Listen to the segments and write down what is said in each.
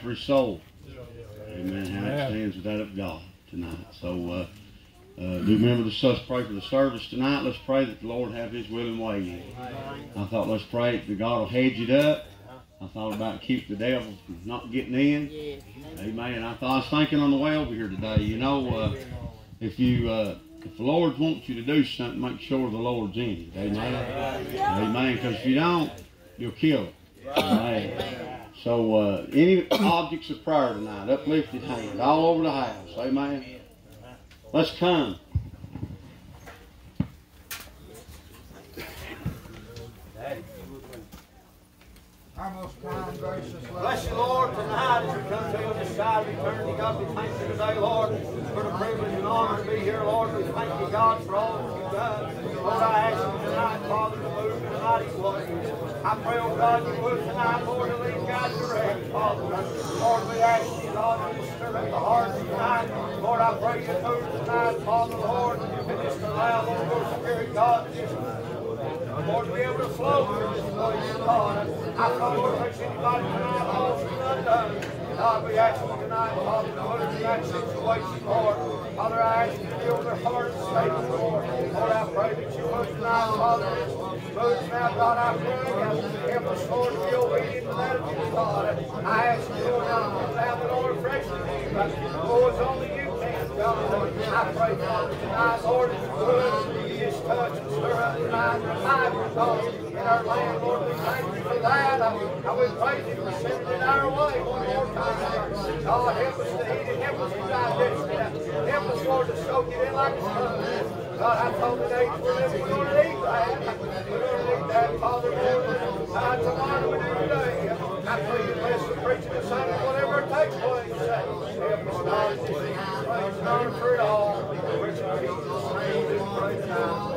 for his soul. Amen. How it stands with that of God tonight. So, uh, uh, do remember to us pray for the service tonight. Let's pray that the Lord have His will and way in. I thought let's pray that God will hedge it up. I thought about keep the devil from not getting in. Amen. I thought I was thinking on the way over here today. You know, uh, if you uh, if the Lord wants you to do something, make sure the Lord's in it. Amen. Amen. Because if you don't, you'll kill it. Amen. So uh, any objects of prayer tonight, uplifted hand, all over the house. Amen. Let's come. Most kind, gracious, Bless you, Lord, tonight as we come to you on this side of eternity. God, we thank you today, Lord, for the privilege and honor to be here, Lord. We thank you, God, for all that you've done. Lord, I ask you tonight, Father, to move in a mighty way. I pray, oh God, you would tonight, Lord, to lead God direct, Father. Lord, we ask you, God, to stir up the hearts tonight. Lord, I pray you move tonight, Father, Lord, and just allow, Lord, your Spirit, God, just Lord, to be able to flow through this place, God. I pray, Lord, touch anybody tonight, lost and undone. God, we ask you tonight, Father, to put us in that situation, Lord. Father, I ask you to fill their hearts them, Lord. Lord, I pray that you would tonight, Father, move now, God, I pray, help us, Lord, to be obedient to that of you, God. I ask you, Lord, now, have the Lord fresh in you. Lord, it's only you can, God. I pray, Father, tonight, Lord, if you would, touch and stir up tonight, revival, God, in our land, Lord, we thank you for that. I, would praise you for sending it our way one more time. God, help us to eat it, help us to digest it, help us, Lord, to soak it in like a stone. God. God, whatever it takes us, God, to see praise honor for it all. Which in Jesus' name we pray now.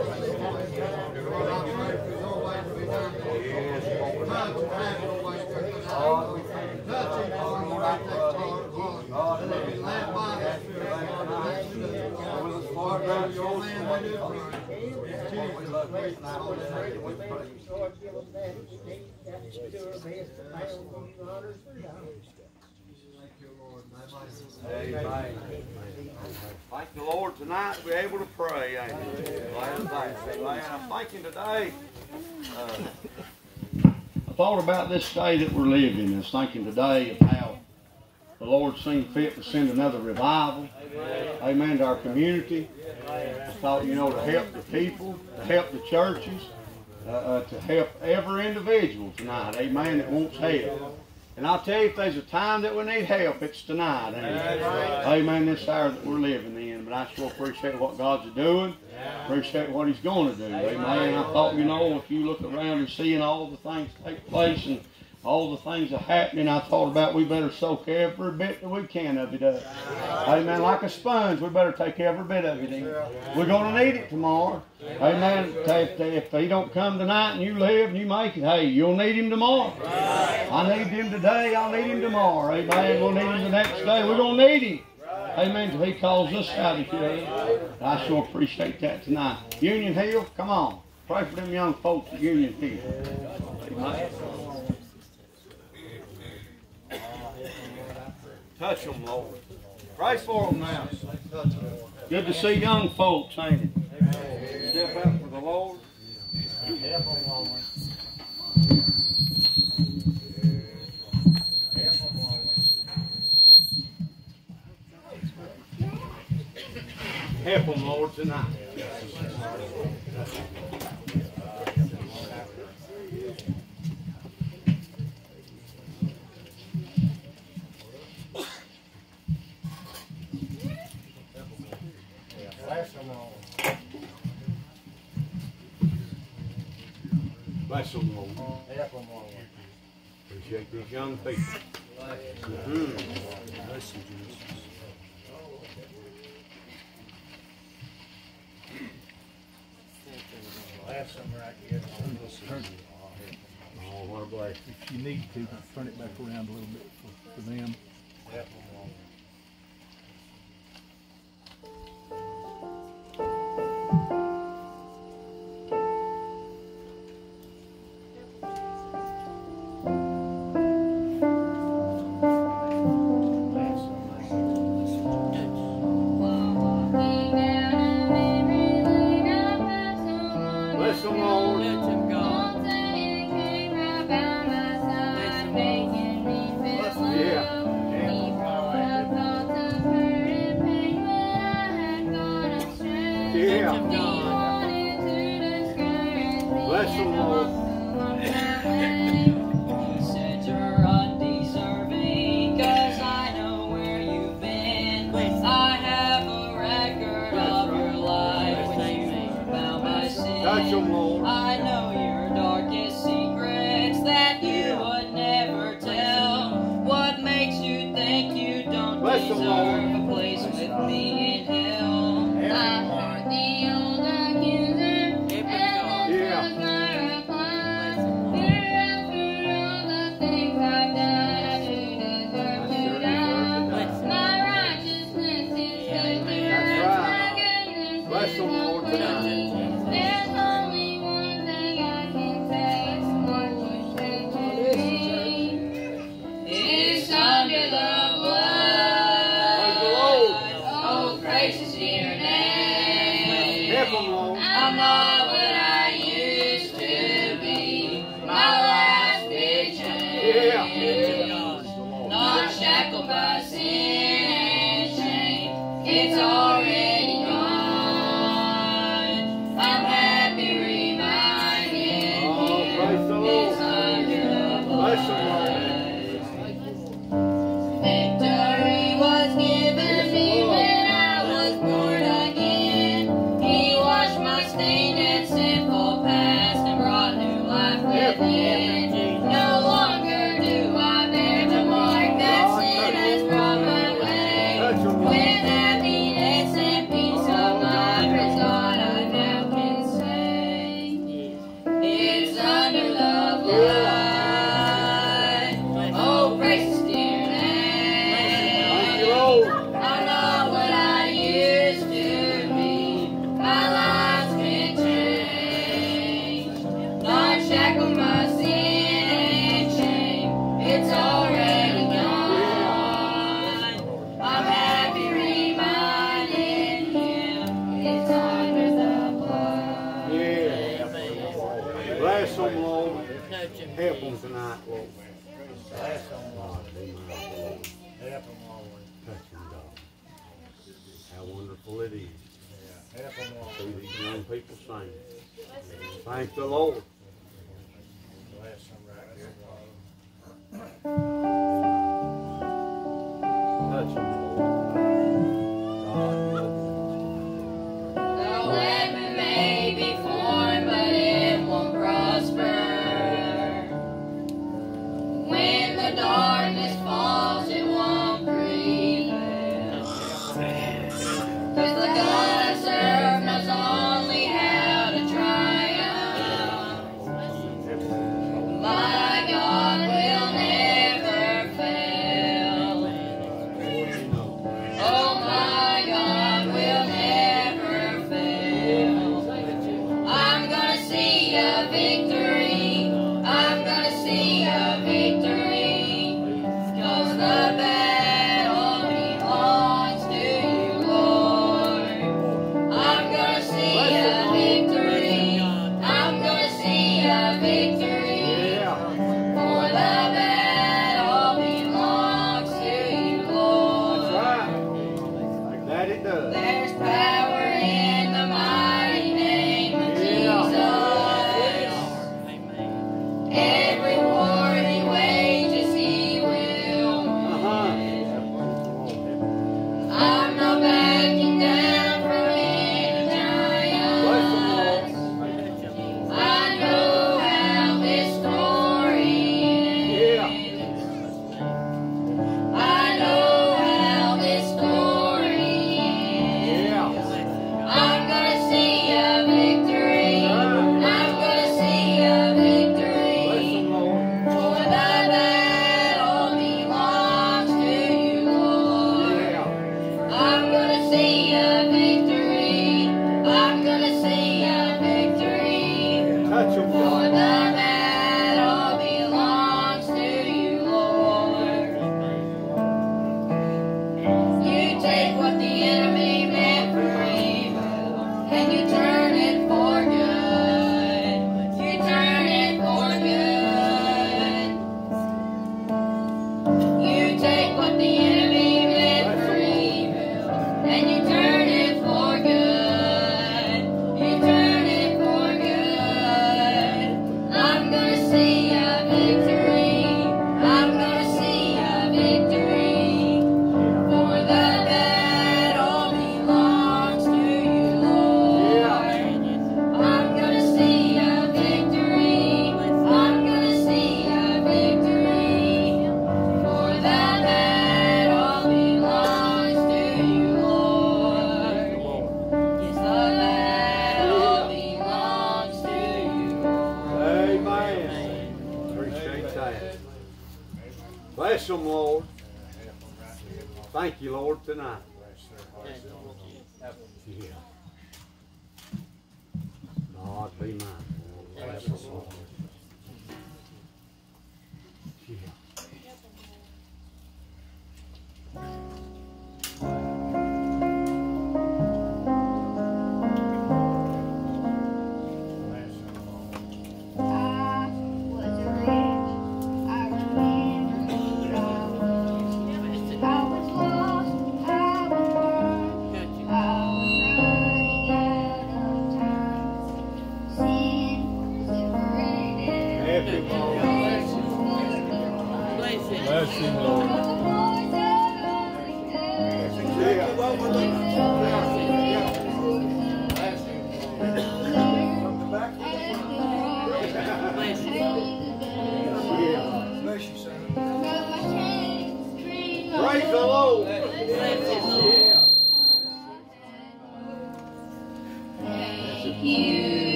Thank the Lord tonight we're able to pray. Amen. Amen. I'm thinking today. Uh, I thought about this day that we're living was thinking today of how the Lord seemed fit to send another revival. Amen. To our community. I thought, you know, to help the people, to help the churches, uh, uh, to help every individual tonight. Amen. That wants help. And I'll tell you, if there's a time that we need help, it's tonight. Amen. Amen. This hour that we're living in. But I sure appreciate what God's doing. Appreciate what He's going to do. Amen. I thought, you know, if you look around and seeing all the things take place and all the things are happening, I thought about we better soak every bit that we can of it up. Amen. Like a sponge, we better take every bit of it in. We're going to need it tomorrow. Amen. If, if he don't come tonight and you live and you make it, hey, you'll need him tomorrow. I need him today. I'll need him tomorrow. Amen. We'll need him the next day. We're going to need him. Amen. Till he calls us out of here. I sure appreciate that tonight. Union Hill, come on. Pray for them young folks at Union Hill. Amen. Touch them, Lord. Pray for them now. Good to see young folks, ain't it? Step out for the Lord. Help them, Lord, tonight. Bless them, Lord. Appreciate these young people. Mhm. Bless you, Jesus. Last summer I get Oh, what a blessing. If you need to, turn it back around a little bit for, for them.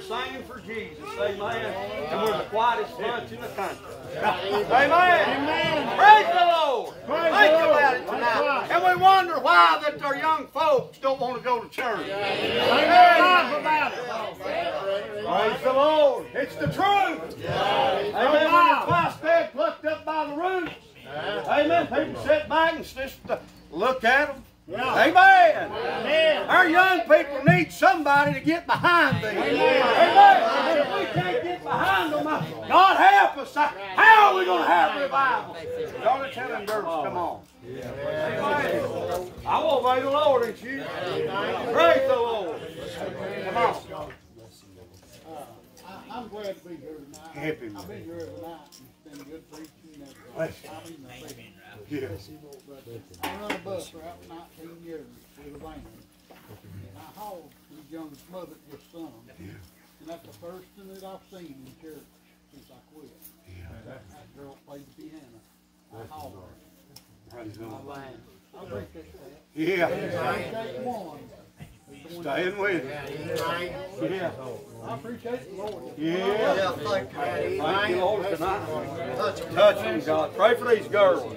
About then singing for Jesus. Amen. And we're the quietest bunch in the country. Amen. Amen. Praise the Lord. Think about it tonight. And we wonder why that our young folks don't want to go to church. Amen. Praise the Lord. It's the truth. Amen. When the twice dead plucked up by the roots. Amen. People sit back and just look at them. Amen. Our young people need somebody to get behind them. Amen. If we can't get behind them, uh, God help us. uh, How are we going to have revival? Y'all tell them girls, come on. Amen. I will obey the Lord, ain't you? Praise the Lord. Come on. I- I'm glad to be here tonight. Happy. I've been here every night. It's been good preaching Bless everything. I mean, I think- Yes. But I run a bus for out nineteen years with a van. And I hauled these young mother with son. And that's the first thing that I've seen in church since I quit. That that girl played the piano. I hauled her. Praise the Lord. I appreciate that. Yeah. I appreciate one. Staying with you. Yeah. I appreciate the Lord. Yeah. thank you. Thank you, Lord, tonight. Touch them, God. Pray for these girls.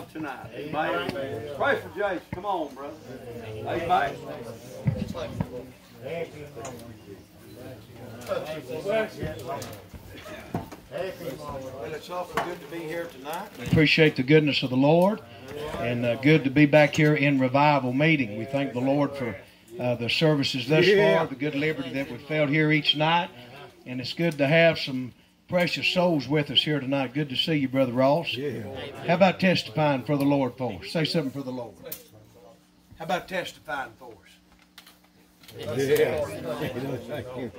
God tonight. Amen. Pray for Jason. Come on, brother. Amen. Well, it's awful good to be here tonight. We appreciate the goodness of the Lord, and uh, good to be back here in revival meeting. We thank the Lord for uh, the services thus far, the good liberty that we felt here each night, and it's good to have some precious souls with us here tonight. Good to see you, Brother Ross. Yeah. How about testifying for the Lord for us? Say something for the Lord. How about testifying for us? Yeah. Thank you.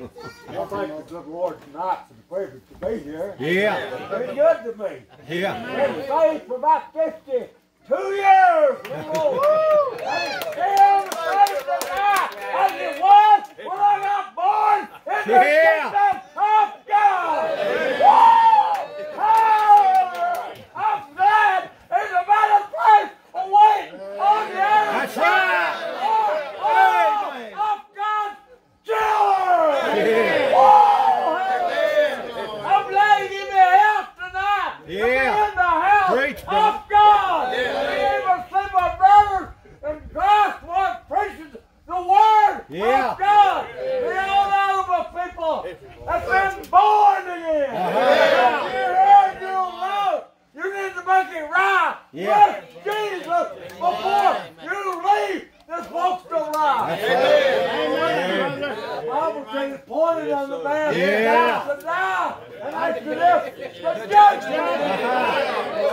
I thank the good Lord tonight for the privilege to be here. Yeah. It's good to me. Yeah. Been saved for about 52 years. Woo! And still the same tonight as it was when I got born in the Yeah. kingdom of God. Woo! Hallelujah! I'm glad there's a better place away on the other That's side. right. Amen. of God's children. Yeah. I'm glad you give house tonight. Yeah. in the house Preach, of brother. God. To be able to see my brothers and Christ what preaches the word Yeah. of God. Be all out of the people that's been born again. Uh-huh. You heard you need to make it right. Yeah. Jesus before you leave this walk to right. Amen. The Bible says it's pointed on the man Yeah. to die. And after this, the judgment.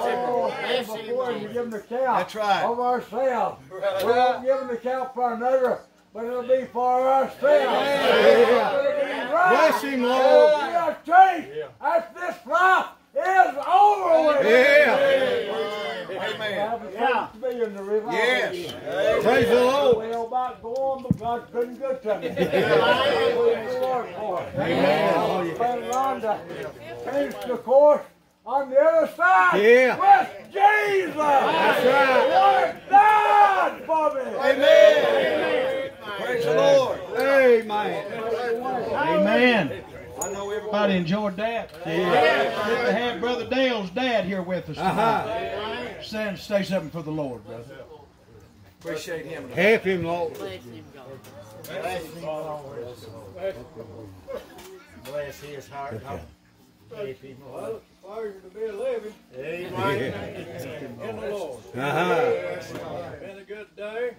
Oh, before you give them the count That's right. of ourselves. We won't give them the count for another, but it'll be for ourselves. Yeah. It'll be right. Bless him, Lord. We are changed as this life is over with. Yeah. Amen. Yeah. To be in the revival. Yes. Praise the Lord. Well, about go on, but God's been good to me. Praise the Lord for it. Amen. And Rhonda finished the course on the other side Yeah. with Jesus. That's right. Lord died for me. Amen. Praise the Lord. Amen. Amen. I know everybody. Everybody enjoyed that? Yeah. Good to have Brother Dale's dad here with us tonight. Uh-huh. Stand, say something for the Lord, brother. Appreciate him. Help him, Lord. Bless him. Bless his heart. Keep him alive. Pleasure to be living Amen. in the Lord. Uh-huh. Been a good day.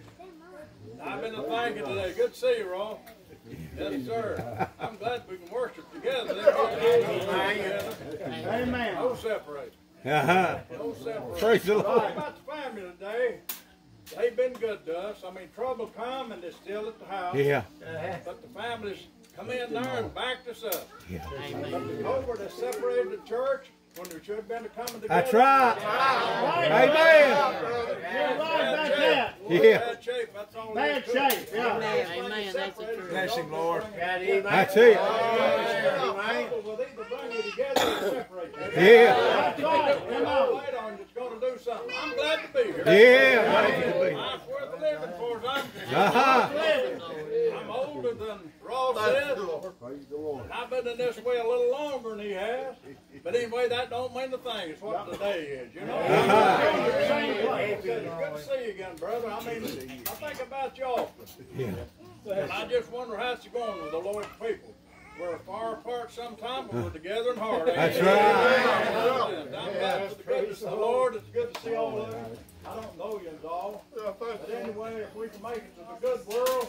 I've been a thinking today. Good to see you, Ross. Yes, sir. I'm glad we can worship together. Amen. No separate. Uh-huh. No separate. Praise the Lord. About the family today, they've been good to us. I mean, trouble come and they're still at the house. Yeah. But the families come in there and backed us up. Yeah. But the COVID has separated the church when we should have been coming together. That's right. Amen. Bad shape. Yeah. Bad shape. That's all. Bad there is to it. shape, yeah. Amen. That's the truth. Bless him, Lord. Got him. That's it. Trouble will either bring you together or separate you. Yeah. That's right. Come on. Later on, it's going to do something. I'm glad to be here. Yeah. Glad to be. Life's worth living for as I'm concerned. Uh-huh. I'm older than Ross said. And I've been in this way a little longer than he has. But anyway, that don't mean a thing. It's what the day is, you know? It's uh-huh. good to see you again, brother. I mean, I think about you often. And I just wonder how it's going with the Lord's people. We're far apart sometimes, but we're together in heart. ain't That's we? right. I'm glad for the goodness of the Lord. It's good to see all of you. I don't know you all. But anyway, if we can make it to the good world,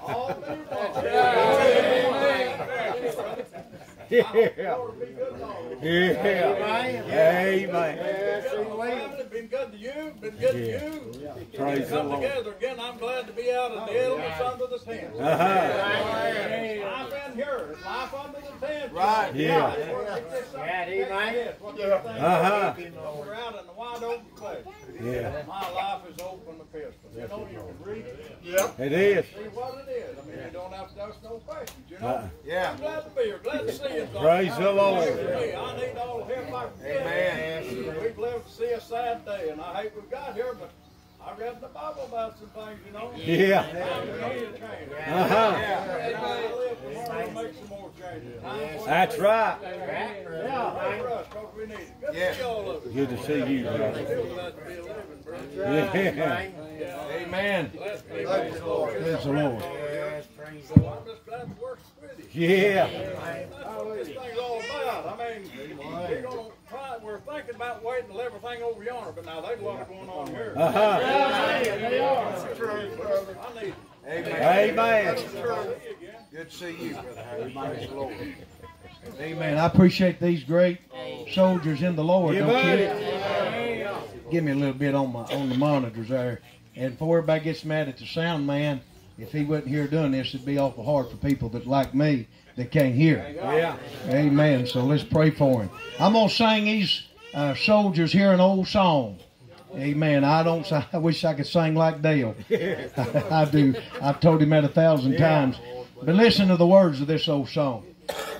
all be well. Yeah. Lord, be good, Lord. Yeah. Amen. Family, been good to you, been good to Yeah. you. Praise the Come Lord. together again, I'm glad to be out in the elements under the tent. Uh-huh. I've been here, life under the tent. Right. Yeah. Amen. What do you? Uh-huh. We're out in the wide open place. Yeah. My life is open to pistol. You know, you can read it, It is. see what it is. I mean, you don't have to ask no questions, you know? Uh-uh. Yeah. I'm glad to be here, glad to see you. Doc. Praise the Lord. I need all the help I can get. Amen. We've lived to see a sad day, and I hate we got here, but I read the Bible about some things, you know. Yeah. We need to change. Uh-huh. I live tomorrow to make some more changes. Time for- That's right. Yeah, for us, 'cause we need it. Good to see you. Good to see you, brother. Still glad to be living, brother. Yeah. Amen. Glad to be living, Lord. Praise the Lord. So I'm just glad to work with you. Yeah. That's what this thing's all about. I mean, we're gonna try, we're thinking about waiting till everything over yonder, but now there's a lot going on here. Uh-huh. I need Amen. Amen. Good to see you, Brother Harry. Praise the Lord. Amen. I appreciate these great soldiers in the Lord. Yeah, Don't you? Give me a little bit on my on the monitors there. And before everybody gets mad at the sound man, if he wasn't here doing this, it'd be awful hard for people that like me that can't hear. Yeah. Amen. So let's pray for him. I'm gonna sing these uh, soldiers here an old song. Amen. I don't. I wish I could sing like Dale. I do. I've told him that a thousand times. But listen to the words of this old song.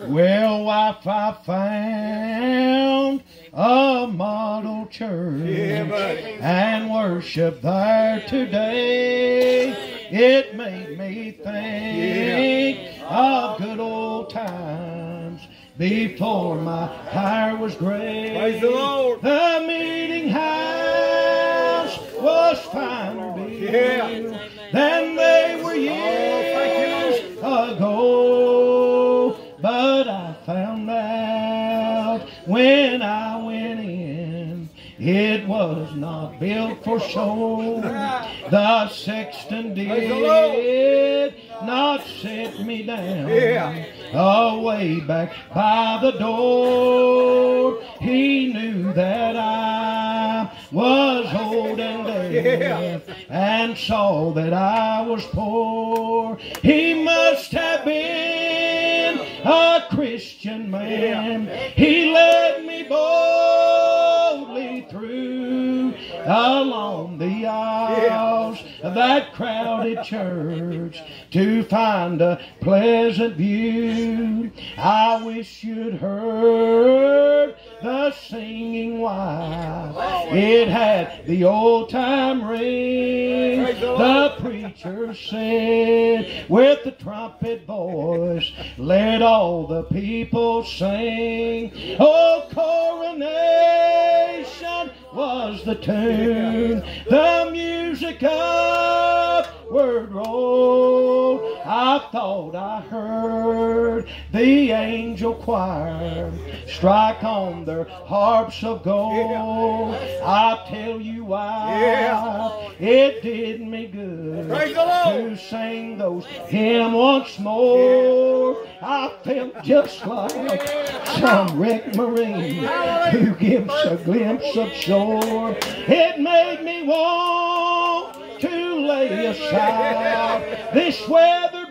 Well, wife, I found a model church Yeah, and worship there today. It made me think of good old times before my hair was gray. Praise the Lord. The meeting house was finer Yeah. than they were years oh, ago. Out when I went in, it was not built for show. The sexton Praise the Lord. did not set me down. Away back by the door. He knew that I was old and dead and saw that I was poor. He must have been a Christian man. He led me boldly through along the aisles of that crowded church to find a pleasant view. I wish you'd heard the singing while it had the old time ring. The preacher said with the trumpet voice, let all the people sing. Oh, coronation was the tune, the music upward rolled. I thought I heard the angel choir strike on their harps of gold. I tell you why it did me good Praise the Lord. to sing those hymn once more. I felt just like some wrecked marine who gives a glimpse of shore. It made me want to lay aside this weather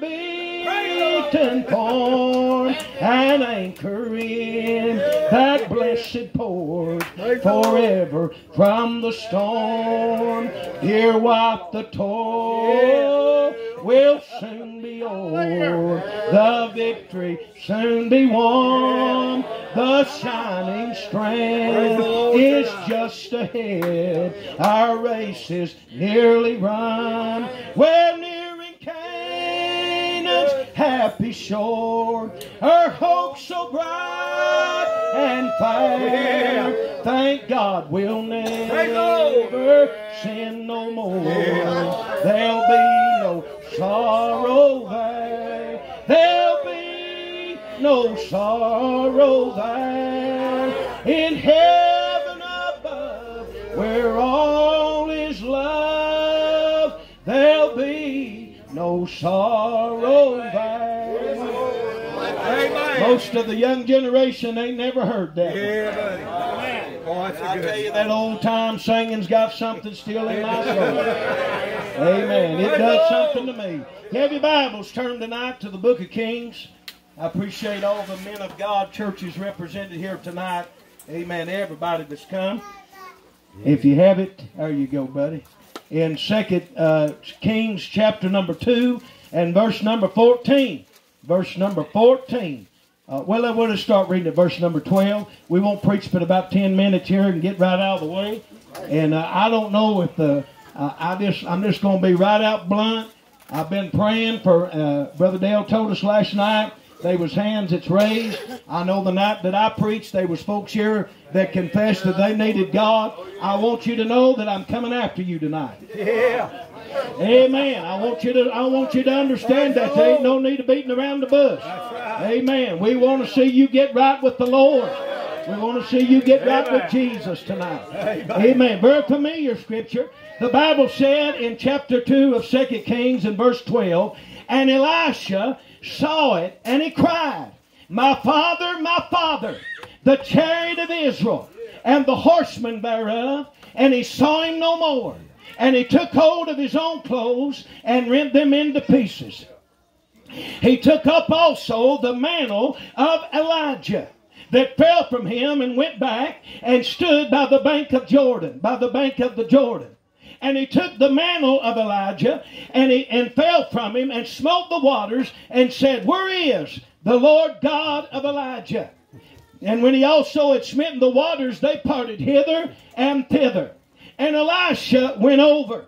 beaten form and anchor in that blessed port forever from the storm. Dear wife, the toil will soon be o'er. The victory soon be won. The shining strand is just ahead. Our race is nearly run. Nearing Canaan's happy shore. Our hope so bright and fair. Thank God we'll never sin no more. There'll be no sorrow there. There'll be no sorrow there. In heaven above, where all no sorrow there. Most of the young generation ain't never heard that. one. Yeah, buddy. Oh, that's I a tell you, that old time singing's got something still in my soul. Amen. It does something to me. Have your Bibles turned tonight to the book of Kings. I appreciate all the men of God churches represented here tonight. Amen. Everybody that's come. If you have it, there you go, buddy. In Second uh, Kings chapter number two and verse number fourteen. Verse number fourteen. Uh, well, I want to start reading at verse number 12. We won't preach but about 10 minutes here and get right out of the way. And uh, I don't know if the, uh, I just, I'm just going to be right out blunt. I've been praying for, uh, Brother Dale told us last night, they was hands that's raised. I know the night that I preached, there was folks here that confessed that they needed God. I want you to know that I'm coming after you tonight. Yeah. Amen. I want you to I want you to understand that there ain't no need of beating around the bush. Amen. We want to see you get right with the Lord. We want to see you get right with Jesus tonight. Amen. Very familiar scripture. The Bible said in chapter 2 of 2 Kings in verse 12, and Elisha saw it and he cried, My father, my father, the chariot of Israel and the horsemen thereof, and he saw him no more. And he took hold of his own clothes and rent them into pieces. He took up also the mantle of Elijah that fell from him and went back and stood by the bank of Jordan, by the bank of the Jordan. And he took the mantle of Elijah and he and fell from him and smote the waters and said, Where is the Lord God of Elijah? And when he also had smitten the waters, they parted hither and thither. And Elisha went over.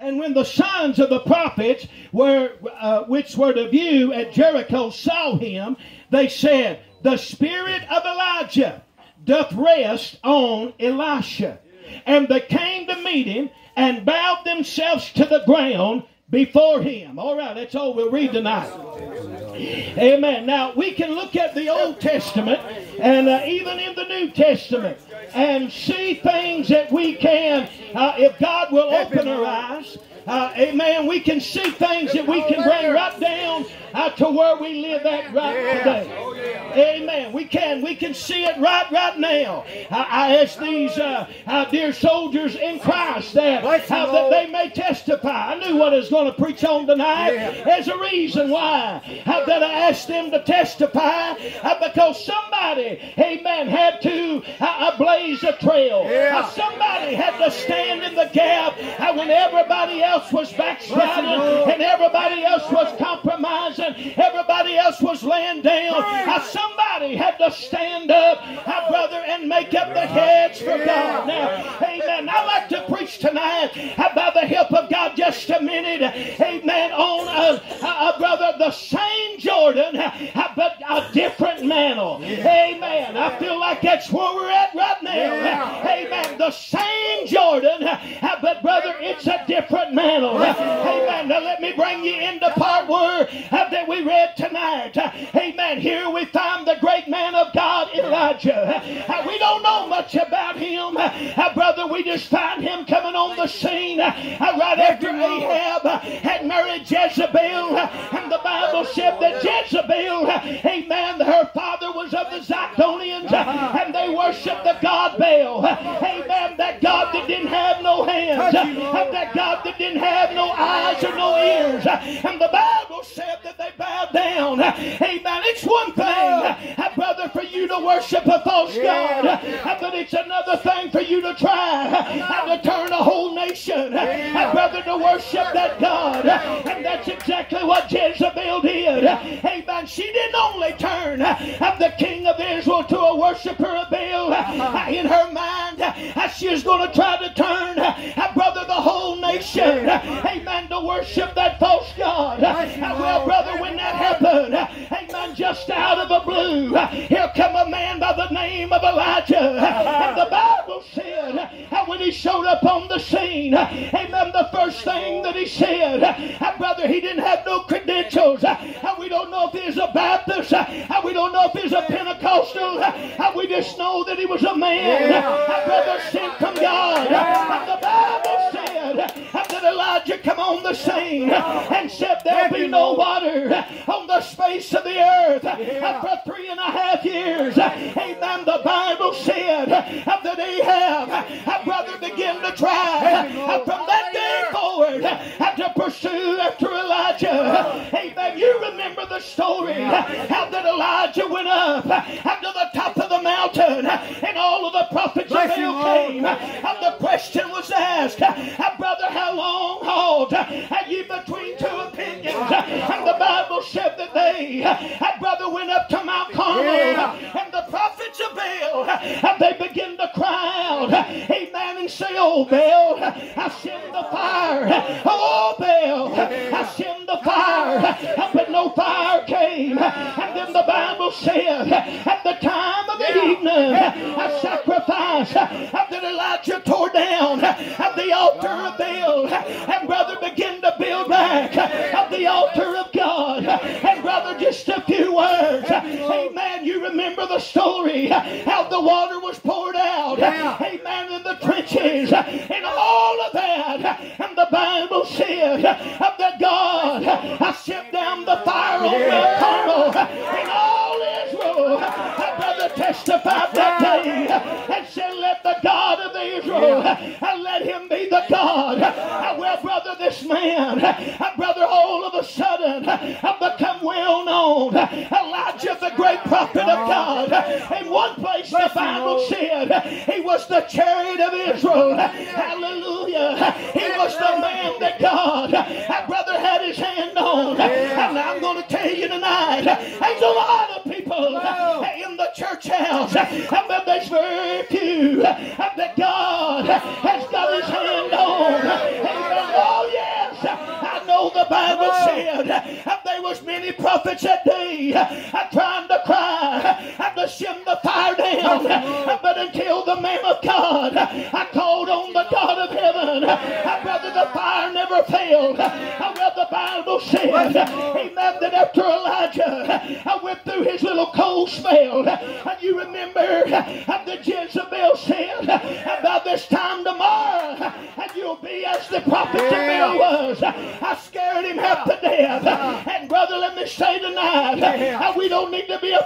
And when the sons of the prophets were, uh, which were to view at Jericho saw him, they said, The spirit of Elijah doth rest on Elisha. And they came to meet him and bowed themselves to the ground before him. All right, that's all we'll read tonight. Amen. Now, we can look at the Old Testament and uh, even in the New Testament and see things that we can, uh, if God will open our eyes. Uh, amen. We can see things that we can bring right down uh, to where we live at right today. Amen. We can. We can see it right right now. I, I ask these uh, uh, dear soldiers in Christ that, uh, that they may testify. I knew what I was going to preach on tonight. There's a reason why uh, that I asked them to testify uh, because somebody, amen, had to uh, blaze a trail. Somebody had to stand in the gap when everybody else was backsliding and everybody else was compromising. Everybody else was laying down. Uh, somebody had to stand up, uh, brother, and make up the heads for God. Now, amen. I like to preach tonight by the help of God just a minute. Amen. On, a uh, brother, the same Jordan, but a different mantle. Amen. I feel like that's where we're at right now. Amen. The same Jordan, but brother, it's a different mantle. Amen. Now let me bring you into part where uh, that we read tonight. Uh, Amen. Here we find the great man of God, Elijah. Uh, We don't know much about him, uh, brother. We just find him coming on the scene uh, uh, right after Ahab had married Jezebel. And the Bible said that Jezebel, amen, her father was of the Zidonians, uh, and they worshiped the god Baal. Amen. That God that didn't have no hands, that God that didn't have no eyes or no ears. And the Bible said that they bowed down. Amen. It's one thing, brother, for you to worship a false God, but it's another thing for you to try uh, to turn a whole nation, brother, to worship that God. And that's exactly what Jezebel did. Amen. She didn't only turn the king of Israel to a worshiper of Baal. Uh, In her mind, she was going to try to turn, brother, the whole nation, uh, amen, to worship that false God. Well, brother, when that happened, amen, just out of the blue, here come a man by the name of Elijah. And the Bible said, uh, when he showed up on the scene, amen, the first thing that he said, uh, brother, he didn't have no credentials. Uh, We don't know if he's a Baptist. Uh, We don't know if he's a Pentecostal. Uh, We just know that he was a man, uh, brother, sent from God. And the Bible said that Elijah come on the scene and said, There'll be no water on the space of the earth. For three and a half years, amen, the Bible said that Ahab, uh, brother, began to try. From that day forward to pursue after Elijah. Amen. You remember the story how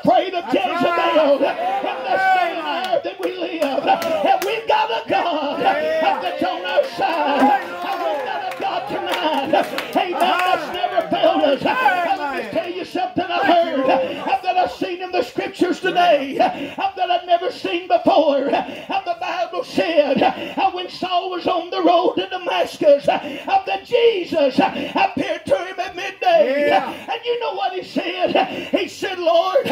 to be afraid of Jezebel in this day and that we live. And we've got a God that's on our side. And we've got a God tonight. Amen. That's never failed us. And let me tell you something I heard uh, that I've seen in the scriptures today uh, that I've never seen before. Uh, The Bible said when Saul was on the road to Damascus, that Jesus appeared to him at midday. And you know what he said? He said, Lord,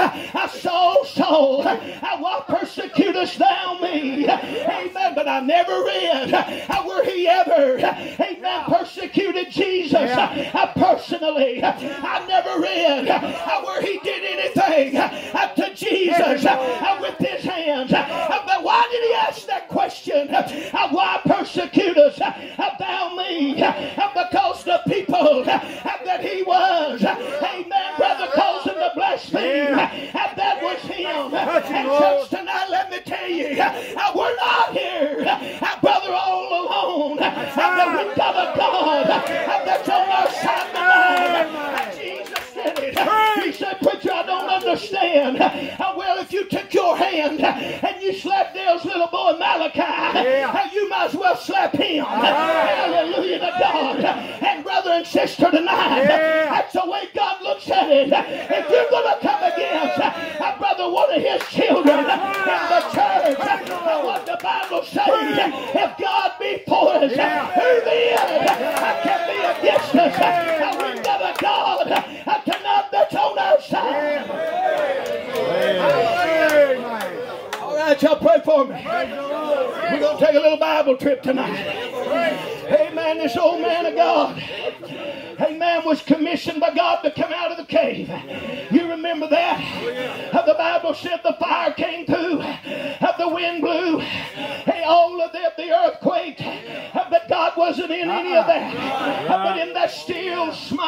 Saul Why persecutest thou me? Amen. But I never read where he ever, amen, persecuted Jesus personally. I never read where he did anything to Jesus uh, with his hands. Uh, But why did he ask that question? Uh, Why persecutest thou me? Uh, Because the people uh, that he was, amen, brother, caused him to blaspheme. And that was him. And church tonight, let me tell you, uh, we're not here, uh, brother, all alone. Uh, But we've got a God that's on our side tonight. Jesus said it. Uh, he said, Preacher, I don't understand. Uh, well, if you took your hand uh, and you slapped Dale's little boy Malachi, uh, you might as well slap him. Ah. Hallelujah to God. Ah. And brother and sister tonight, that's the way God looks at it. If you're going to come against uh, brother, one of his children in the church, uh, what the Bible says, if God be for us, uh, who then uh, can be against us? Uh, We've got a God uh, tonight that's on our side. All right, y'all pray for me. To take a little Bible trip tonight. Amen. This old man of God, amen, was commissioned by God to come out of the cave. You remember that? The Bible said the fire came through, the wind blew, hey, all of that, the earthquake, but God wasn't in any of that. But in that still small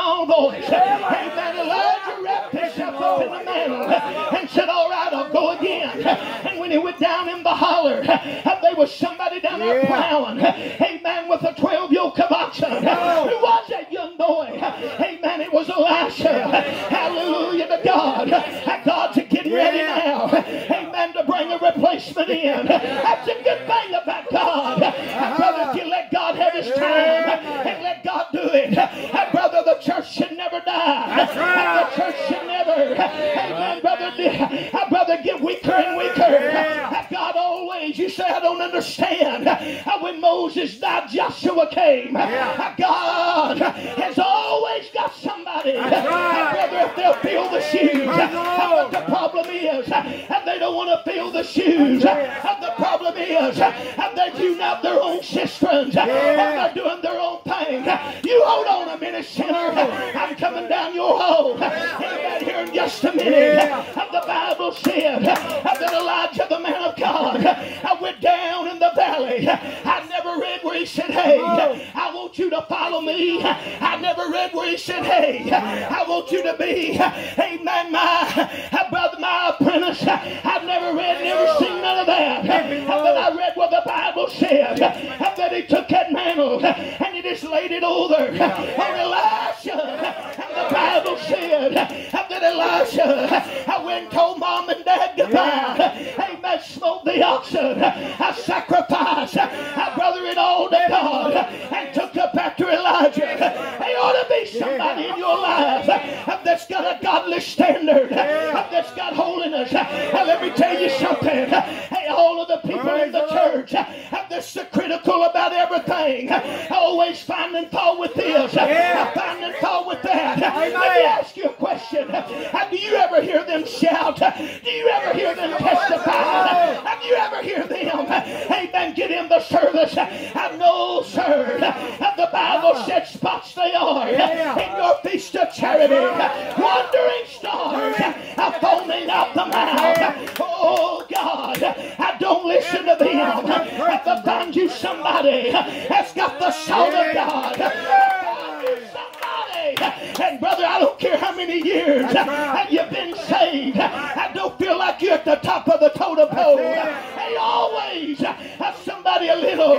don't feel like you're at the top of the totem pole. They always have somebody a little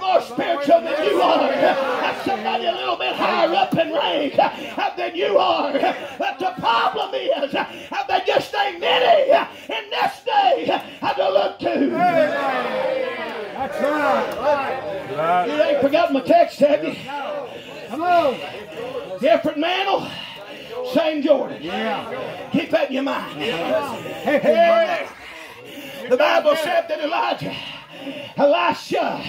more spiritual than you are. Have somebody a little bit higher up in rank than you are. But the problem is there just ain't many in this day to look to. That's right. You ain't forgotten my text, have you? Come on. Different mantle, same Jordan. Yeah. Keep that in your mind. Hey, the Bible said that Elijah, Elisha,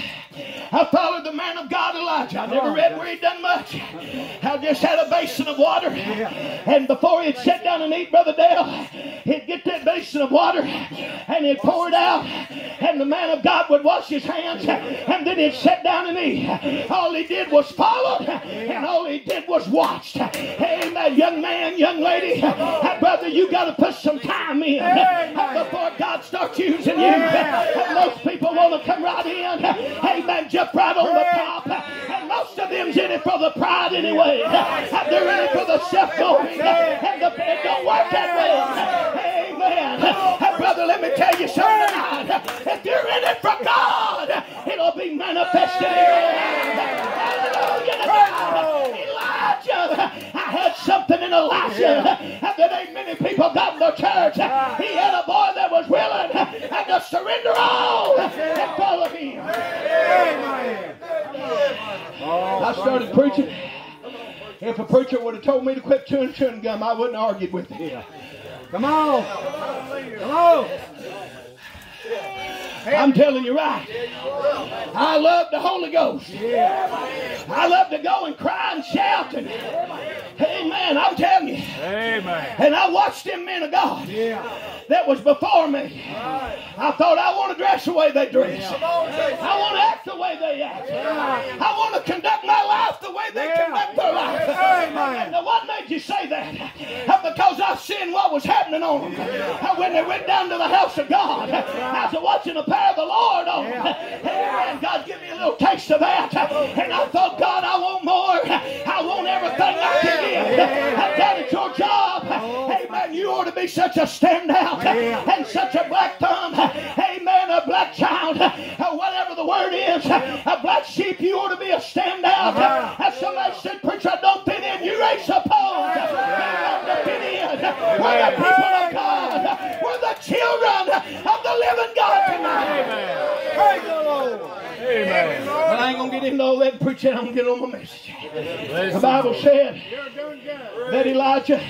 I followed the man of God Elijah. I never read where he'd done much. I just had a basin of water. And before he'd sit down and eat, Brother Dale, he'd get that basin of water and he'd pour it out. And the man of God would wash his hands and then he'd sit down and eat. All he did was follow and all he did was watch. Amen. Young man, young lady, brother, you got to put some time in before God starts using you. Most people want to come right in. Amen. Right on the top. And most of them's in it for the pride anyway. And They're in it for the self glory. And the, it don't work that way. Amen. Brother, let me tell you something tonight. If you're in it for God, it'll be manifested in your life. Hallelujah. Elijah, I had something in Elijah and there ain't many people got in the church. He had a boy that was willing and to surrender all and follow him. I started preaching. If a preacher would have told me to quit chewing chewing gum, I wouldn't have argued with him. Come on. Come on. I'm telling you right. I love the Holy Ghost. I love to go and cry and shout. And, amen. I'm telling you. Amen. And I watched them men of God that was before me. I thought I want to dress the way they dress. I want to act the way they act. I want to conduct my life the way they conduct their life. Amen. Now, what made you say that? Because I seen what was happening on them. When they went down to the house of God, I was watching the of the Lord oh, on them. Amen. God, give me a little taste of that. And I thought, God, I want more. I want everything I can get. I'm down at your job. Oh. Amen. You ought to be such a standout and such a black thumb. Amen. A black child. Whatever the word is. A black sheep. You ought to be a standout. As somebody said, preacher, I don't fit in. You ain't supposed to fit in. We're the people of God. We're the children of the living God tonight. Praise the Lord. Amen. But I ain't gonna get into I'm going to get on my message. The Bible said that Elijah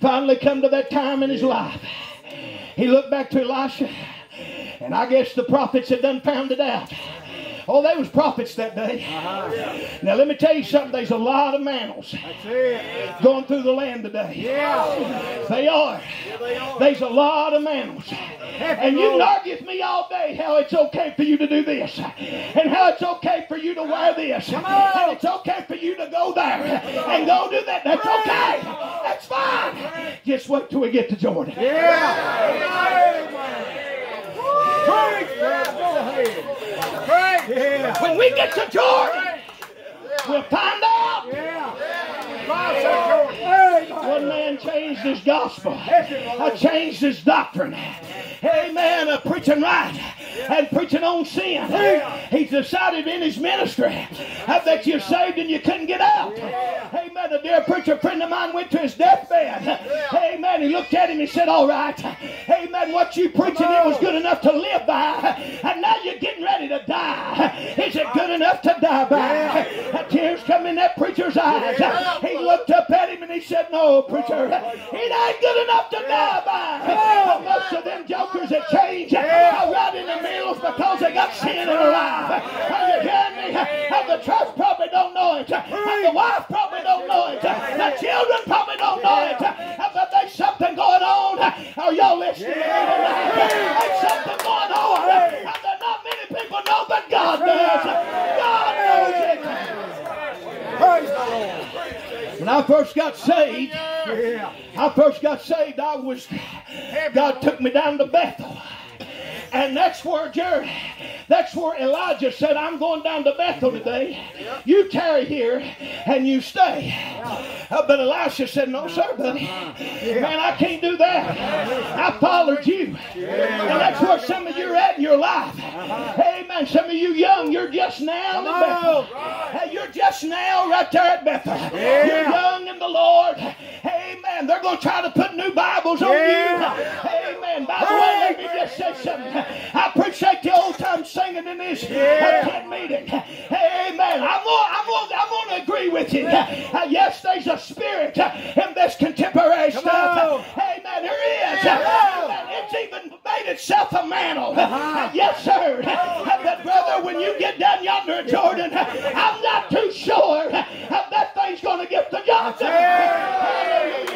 finally come to that time in his life. He looked back to Elisha, and I guess the prophets had done found it out. Oh, there was prophets that day. Now let me tell you something. There's a lot of mantles going through the land today. Yeah. They are. There's a lot of mantles. And you can argue with me all day how it's okay for you to do this. And how it's okay for you to wear this. And it's okay for you to go there. And go do that. That's okay. That's fine. Just wait till we get to Jordan. When we get to Jordan, we'll find out. One man changed his gospel. I changed his doctrine. Amen. Uh, preaching right and preaching on sin. He's decided in his ministry uh, that you're saved and you couldn't get out. Amen. A dear preacher friend of mine went to his deathbed. Amen. He looked at him and said, All right. Amen. What you preaching it was good enough to live by. And now you're getting ready to die. Is it good enough to die by? Tears come in that preacher's eyes. He looked up at him and he said, No, preacher, it ain't good enough to die by. Most of them jokers that change are right in the middle because they got sin in their life. Are you hearing me? And the church probably don't know it. And the wife probably don't know it. The children probably don't know it. But there's something going on. Are y'all listening to me tonight? There's something going on. And that not many people know, but God does. God knows it. When I first got saved, I first got saved, I was, God took me down to Bethel. And that's where Jerry, that's where Elijah said, I'm going down to Bethel today. You tarry here and you stay. Uh, but Elisha said, No, sir, buddy. Man, I can't do that. I followed you. And that's where some of you are at in your life. Some of you young, you're just now in Bethel. Hey, you're just now right there at Bethel. You're young in the Lord. Amen. They're going to try to put new Bibles on you. Amen. By the way, let me just say something. I appreciate the old time singing in this tent meeting. Amen. I'm going, I'm going, I'm going to agree with you. Uh, yes, there's a spirit uh, in this contemporary stuff. Amen. There is. Amen. It's even made itself a mantle. Uh, yes, sir. Uh, But brother, when you get down yonder at Jordan, I'm not too sure that thing's going to get the job done.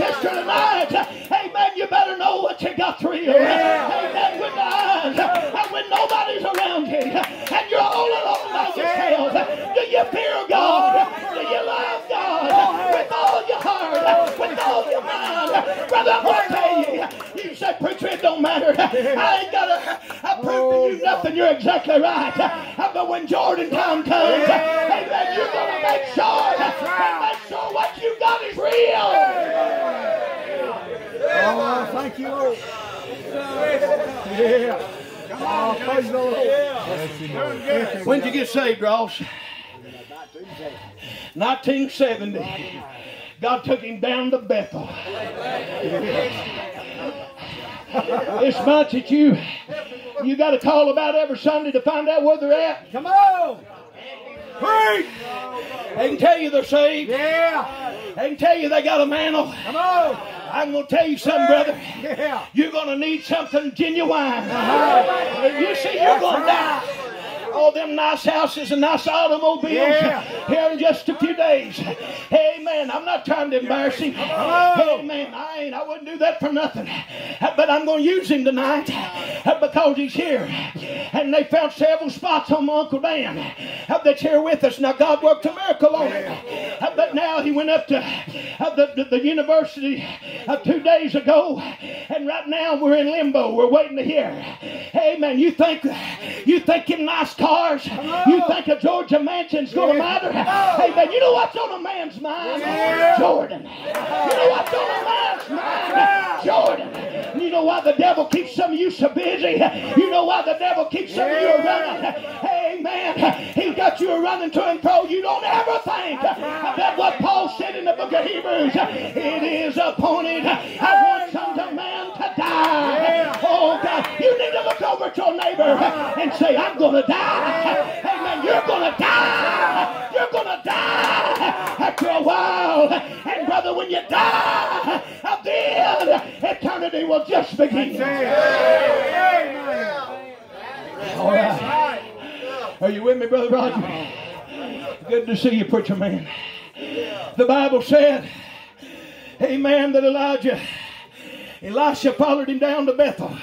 sister tonight, amen, you better know what you got through. Amen. When the eyes, uh, when nobody's around you, and you're all alone by yourself, do you fear God? Do you love God? With all your heart, with all your mind. Brother, I'm going to tell you, you say, preacher, it don't matter. I ain't got to I prove to you nothing. You're exactly right. Uh, But when Jordan time comes, amen, you're going to make sure and make sure what you got is real. Oh, thank you, Lord. Yeah. Oh, praise the Lord. When'd you get saved, Ross? 1970. God took him down to Bethel. This much that you you got to call about every Sunday to find out where they're at. Come on. Preach! They can tell you they're saved. Yeah. They can tell you they got a mantle. Come on. I'm going to tell you something, brother. Yeah. You're going to need something genuine. Uh-huh. You see, you're going to die. All them nice houses and nice automobiles Yeah. here in just a few days. Amen. I'm not trying to embarrass him. Amen. I ain't. I wouldn't do that for nothing. But I'm going to use him tonight because he's here. And they found several spots on my Uncle Dan that's here with us. Now, God worked a miracle on it. But now he went up to uh, the, the, the university uh, two days ago. And right now we're in limbo. We're waiting to hear. Hey, Amen. You think you think in nice cars, you think a Georgia mansion's gonna matter? Hey, Amen. You know what's on a man's mind? Jordan. You know what's on a man's mind? Jordan. You know why the devil keeps some of you so busy? You know why the devil keeps some of you running? Hey, Amen. He's got you running to and fro. You don't ever think that what Paul said in the book of Hebrews, it is appointed I want of man to die. Oh God, you need to look over at your neighbor and say, I'm going to die. Amen. You're going to die. You're going to die after a while. And brother, when you die, then eternity will just begin. All right. Are you with me, Brother Roger? Good to see you, preacher man. The Bible said, Amen, that Elijah, Elisha followed him down to Bethel.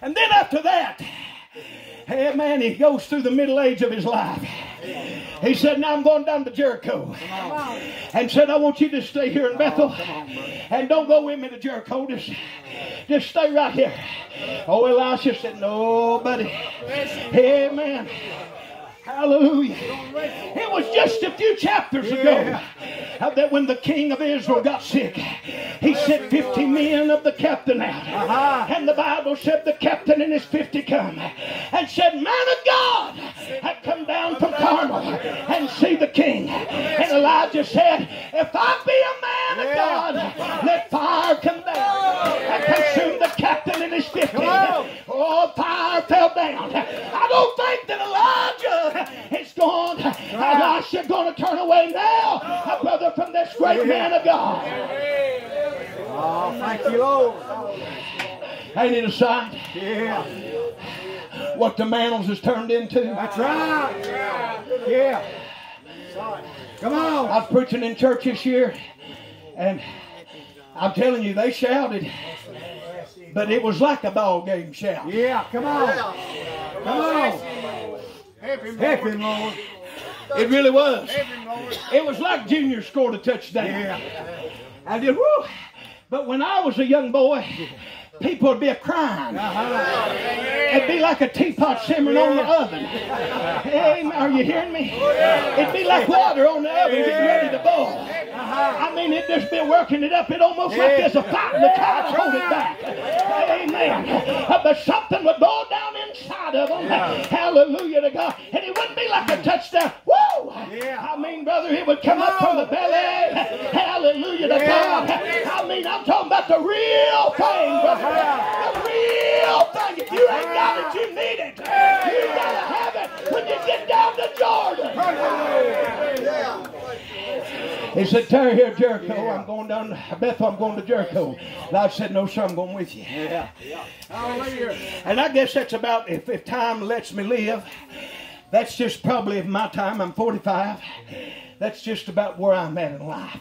And then after that, Amen, he goes through the middle age of his life. He said, Now I'm going down to Jericho. And said, I want you to stay here in Bethel. And don't go with me to Jericho. Just, just stay right here. Oh, Elisha said, No, buddy. Amen. Hallelujah. It was just a few chapters ago uh, that when the king of Israel got sick, he sent 50 men of the captain out. And the Bible said the captain and his 50 come and said, Man of God, I come down from Carmel and see the king. And Elijah said, If I be a man of God, let fire come down and consume the captain and his 50. Oh, fire fell down. I don't think that Elijah is gone. Elisha going to turn away now, a brother from this great man of God. Oh, thank you, Lord. Ain't it a sight? Yeah. What the Mantles has turned into. That's right. Yeah. Come on. I was preaching in church this year, and I'm telling you, they shouted, but it was like a ball game shout. Yeah, come on. Come on. Help him, Lord. It really was. It was like Junior scored a touchdown. Yeah. I did, whoo. But when I was a young boy, people would be a crying. It'd be like a teapot simmering on the oven. Hey, are you hearing me? It'd be like water on the oven getting ready to boil. I mean, it'd just be working it up. It almost like there's a fight in the trying to hold it back. Amen. Uh, But something would go down inside of them. Hallelujah to God. And it wouldn't be like a touchdown. Woo! I mean, brother, it would come up from the belly. Hallelujah to God. I mean, I'm talking about the real thing, brother. The real thing. If you ain't got it, you need it. You gotta have it when you get down to Jordan. He said, Terry here, Jericho. I'm going down to Bethel. I'm going to Jericho. And I said, No, sir, I'm going with you. Yeah, yeah. And I guess that's about, if, if time lets me live, that's just probably my time. I'm 45. That's just about where I'm at in life.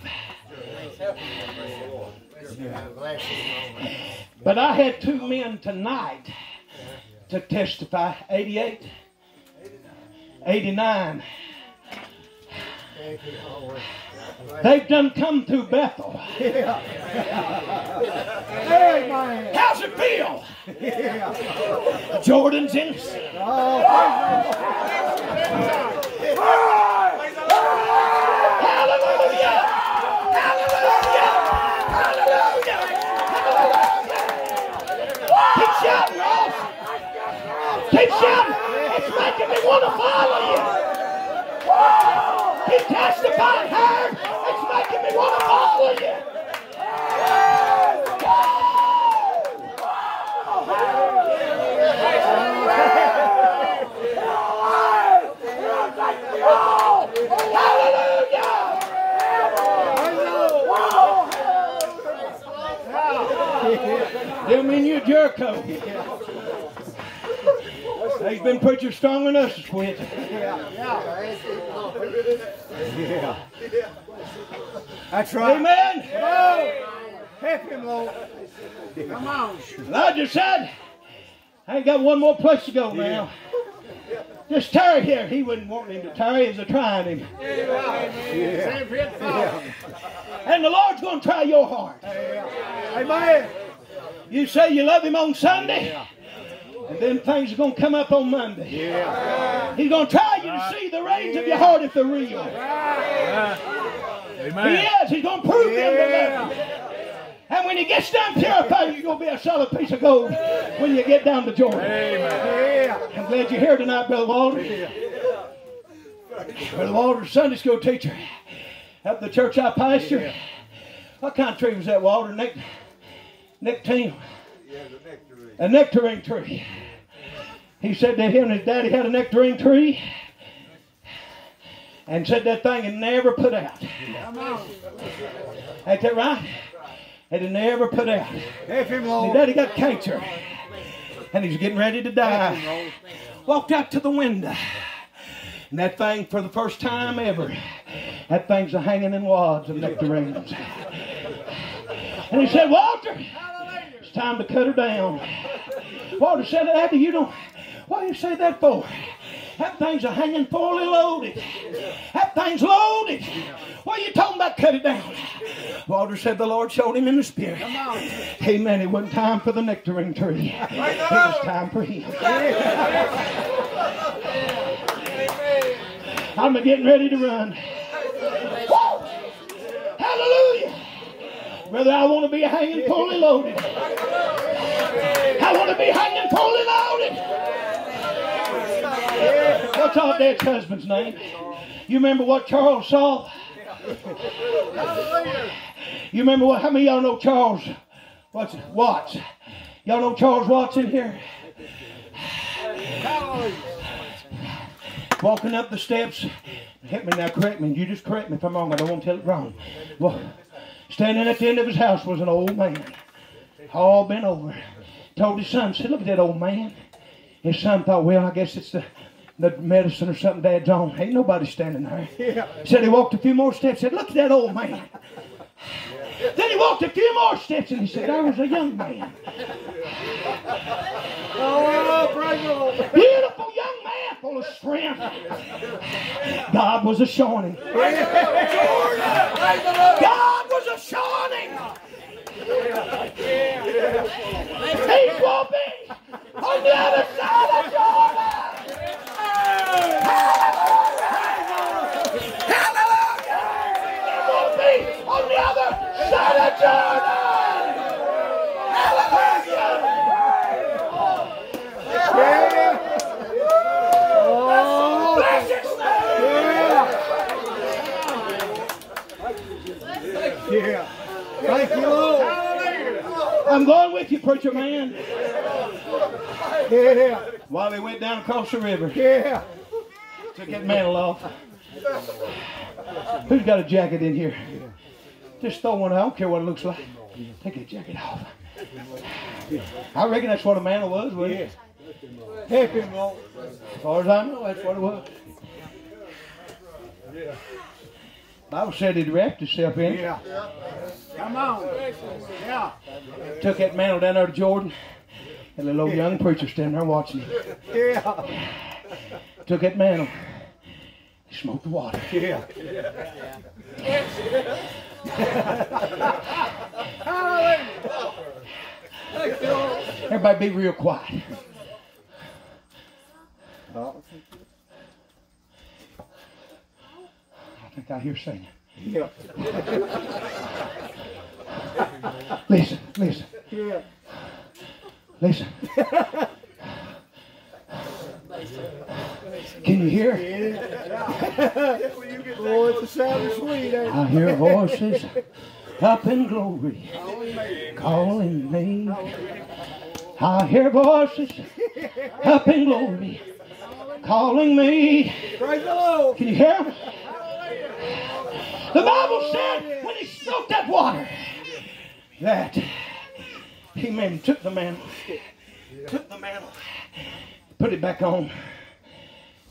But I had two men tonight to testify 88, 89. They've done come through Bethel. Yeah. Amen. How's it feel? Yeah. Jordan's in. Hallelujah! Hallelujah! Hallelujah! Keep shouting, Ross! Keep shouting! It's making me want to follow you! Keep testifying, Herb! It's making me want to follow you! You mean you Jericho? He's been preaching stronger than us this Yeah. That's right. Amen. Help him, Lord. Come on. Elijah said, I ain't got one more place to go now. Just tarry here. He wouldn't want him to tarry. He's a trying him. Yeah. And the Lord's going to try your heart. Amen. You say you love him on Sunday, and then things are going to come up on Monday. He's going to try you to see the rage of your heart if they're real. He is. He's going to prove them to love you. And when he gets done purifying, you're going to be a solid piece of gold when you get down to Jordan. I'm glad you're here tonight, Brother Walter. Brother Walter, Sunday school teacher at the church I pastor. What kind of tree was that, Walter? Nec- nectarine. A nectarine tree. He said that him and his daddy had a nectarine tree and said that thing had never put out. Ain't that right? It had never put out. His daddy got cancer and he's getting ready to die. Walked out to the window. And that thing, for the first time ever, that thing's a hanging in wads of nectarines. And he said, Walter, time to cut her down. Walter said, Daddy, you don't, what do you say that for? That thing's a hanging fully loaded. That thing's loaded. What are you talking about? Cut it down. Walter said the Lord showed him in the spirit. Amen. It wasn't time for the nectarine tree. It was time for him. I'm getting ready to run. Woo! Hallelujah. Brother, I want to be hanging fully loaded. I want to be hanging fully loaded. What's our dad's husband's name? You remember what Charles saw? You remember what? How many y'all know Charles? What's? Watts? Y'all know Charles Watts in here? Walking up the steps. Help me now, correct me. You just correct me if I'm wrong. I don't want to tell it wrong. Well, standing at the end of his house was an old man, all bent over. Told his son, said, "Look at that old man." His son thought, "Well, I guess it's the the medicine or something Dad's on. Ain't nobody standing there." Said he walked a few more steps. Said, "Look at that old man." Then he walked a few more steps and he said, I was a young man, Oh, praise the Lord. beautiful young man, full of strength." God was a showing him. God was a showing him. He's walking on the other side of Jordan. Hallelujah! Hallelujah! He will be on the other side of Jordan. Hallelujah! Bless his name. Yeah. Thank you, Lord. I'm going with you, preacher man. Yeah. While they went down across the river, Yeah. took that mantle off. Who's got a jacket in here? Just throw one. I don't care what it looks like. Take that jacket off. I reckon that's what a mantle was, wasn't it? Him, As far as I know, that's what it was. Bible said he'd wrapped himself in it. Yeah. Come on. Yeah. Took that mantle down there to Jordan. And the little young preacher standing there watching him. Yeah. Took that mantle. He smoked the water. Yeah. Everybody be real quiet. Think I hear singing. Yeah. Listen, listen, Yeah. listen. Can you hear? Yeah. Oh, it's a sound sweet? I hear voices up in glory calling me. I hear voices up in glory calling me. Praise the Lord. Can you hear them? The Bible said when he smoked that water that he man took the mantle, took the mantle, put it back on.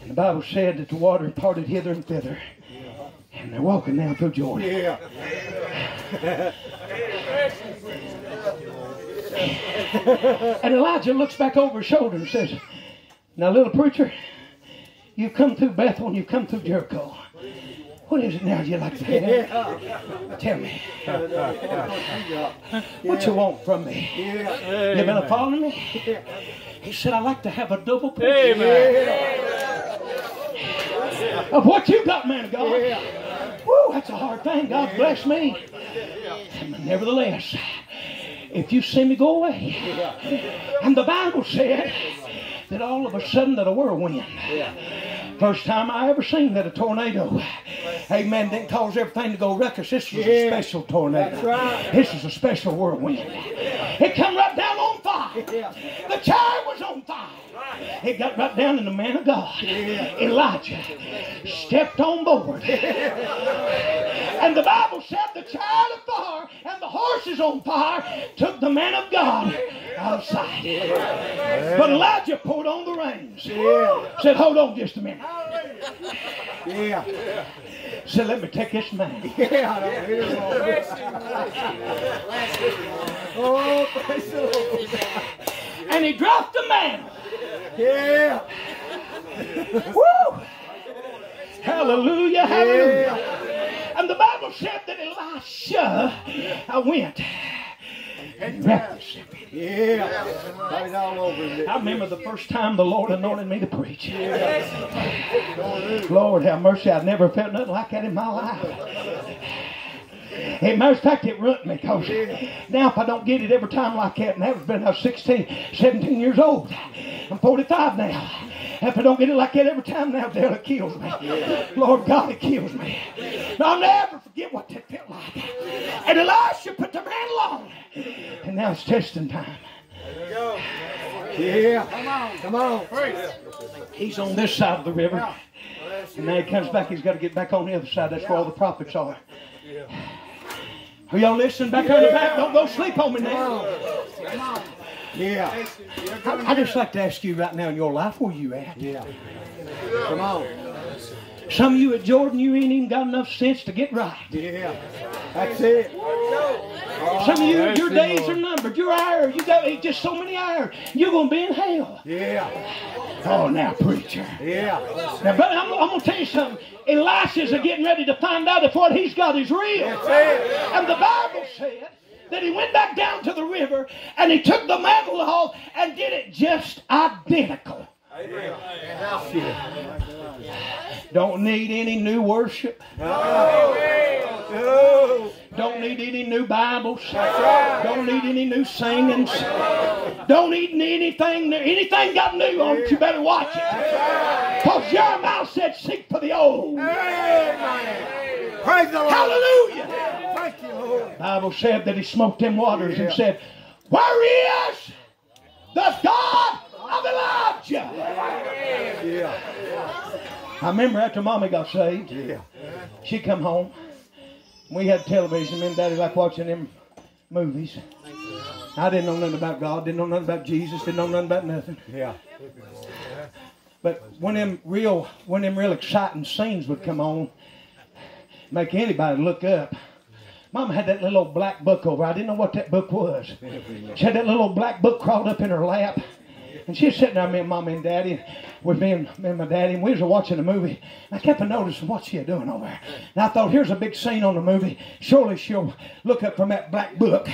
And the Bible said that the water parted hither and thither. And they're walking now through Jordan. Yeah. And Elijah looks back over his shoulder and says, Now, little preacher, you've come through Bethel and you've come through Jericho. What is it now you like to have? Eh? Tell me. What you want from me? You been following me? He said, I like to have a double portion of what you got, man of God. Woo, that's a hard thing. God bless me. Nevertheless, if you see me go away, and the Bible said that all of a sudden that a whirlwind. First time I ever seen that a tornado, amen, didn't cause everything to go ruckus. This was a special tornado. Right. This is a special whirlwind. It come right down on fire. The child was on fire. It got right down in the man of God. Elijah stepped on board. And the Bible said the child of fire and the horses on fire took the man of God out of sight. But Elijah pulled on the reins. Said, hold on just a minute. Yeah. Said, let me take this man. Yeah. I don't hear. Oh, praise the Lord. And he dropped the mantle. Yeah. Woo! Hallelujah, hallelujah. And the Bible said that Elisha I went and wrapped himself in it. Yeah. It all over. I remember the first time the Lord anointed me to preach. Lord have mercy, I've never felt nothing like that in my life. As a matter of fact, it ruined me because now if I don't get it every time like that, and that was when I was 16, 17 years old. I'm 45 now. If I don't get it like that every time now, then it kills me. Lord God, it kills me. But I'll never forget what that felt like. And Elisha put the mantle on. And now it's testing time. Yeah. Come on. Come on. He's on this side of the river. And now he comes back, he's got to get back on the other side. That's where all the prophets are. Are y'all listening back on the back? Don't go sleep on me now. Yeah. I, I just like to ask you right now in your life, where you at? Yeah. Come on. Some of you at Jordan, you ain't even got enough sense to get right. Yeah. That's it. Some of you, your days are numbered. You're iron. You got just so many hours. You're going to be in hell. Yeah. Oh, now, preacher. Yeah. Now, brother, I'm, I'm going to tell you something. Elisha's are getting ready to find out if what he's got is real. That's it. And the Bible said that he went back down to the river and he took the mantle off and did it just identical. Don't need any new worship. Oh. Don't need any new Bibles. Don't need any new singings. Don't need anything new. Anything got new on it, you better watch it. Because Jeremiah said, seek for the old. Amen. Praise the Lord. Hallelujah. Thank you, Lord. Bible said that he smoked them waters and said, Where is the God of Elijah? Yeah. I remember after mommy got saved, Yeah. she come home. We had television. Me and daddy like watching them movies. I didn't know nothing about God, didn't know nothing about Jesus, didn't know nothing about nothing. Yeah. But when them real when them real exciting scenes would come on, make anybody look up. Mama had that little old black book over. I didn't know what that book was. She had that little old black book crawled up in her lap. And she was sitting there, me and mom and daddy, with me and, me and my daddy, and we was watching a movie. And I kept on noticing what she was doing over there. And I thought, here's a big scene on the movie. Surely she'll look up from that black book.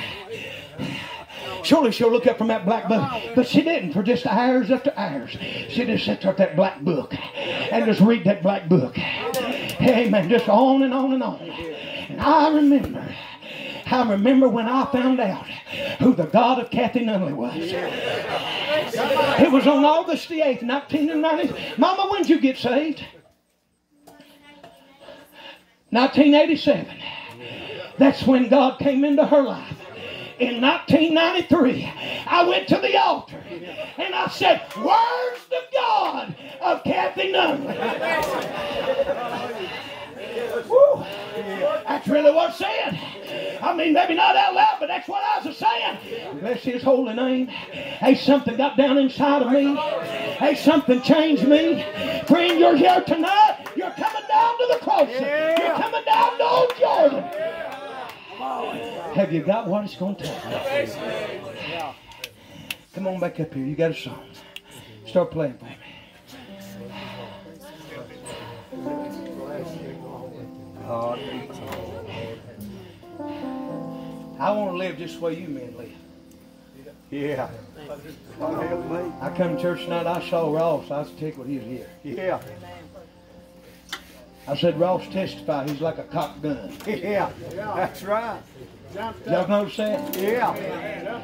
Surely she'll look up from that black book. But she didn't for just hours after hours. She just sat there at that black book and just read that black book. Amen. Just on and on and on. And I remember, I remember when I found out who the God of Kathy Nunley was. It was on August the 8th, 1990. Mama, when did you get saved? 1987. That's when God came into her life. In 1993, I went to the altar and I said, Where's the God of Kathy Nunley? Woo. That's really what said. I mean, maybe not out loud, but that's what I was saying. Bless his holy name. Hey, something got down inside of me. Hey, something changed me. Friend, you're here tonight. You're coming down to the crossing. You're coming down to Old Jordan. Have you got what it's going to take? Come on back up here. You got a song. Start playing for me. I want to live just the way you men live. Yeah. God help me. I come to church tonight, I saw Ross. I was tickled he was here. Yeah. I said, Ross testified he's like a cocked gun. Yeah. That's right. Y'all notice that? Yeah.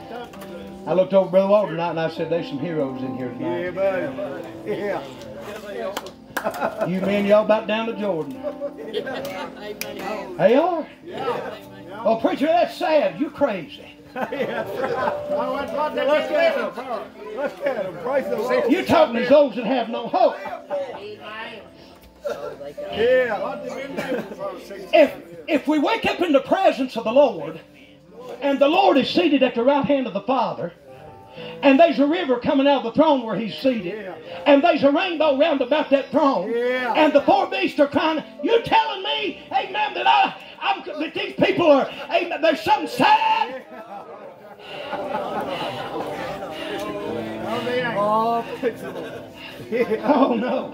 I looked over Brother Walter tonight and I said, there's some heroes in here tonight. Yeah, buddy. Yeah. You men, y'all about down to Jordan. They are. Oh, preacher, that's sad. You crazy. Let's get him. Let's get him. Praise the Lord. You're talking to those that have no hope. Yeah. If if we wake up in the presence of the Lord, and the Lord is seated at the right hand of the Father, and there's a river coming out of the throne where He's seated, and there's a rainbow round about that throne, Yeah. and the four beasts are crying. You're telling me, Amen, that I, I'm that these people are, Amen. There's something sad. Oh, Oh no,